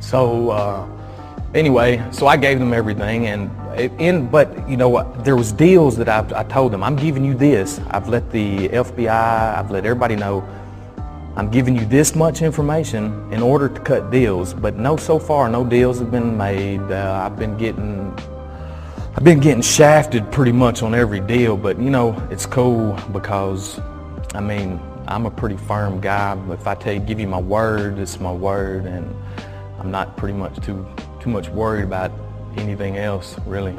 So uh, anyway, so I gave them everything, and in but you know? There was deals that I've, I told them I'm giving you this. I've let the FBI, I've let everybody know. I'm giving you this much information in order to cut deals, but no, so far no deals have been made. Uh, I've been getting I've been getting shafted pretty much on every deal, but you know, it's cool because, I mean, I'm a pretty firm guy. If I tell you, give you my word, it's my word, and I'm not pretty much too, too much worried about anything else, really.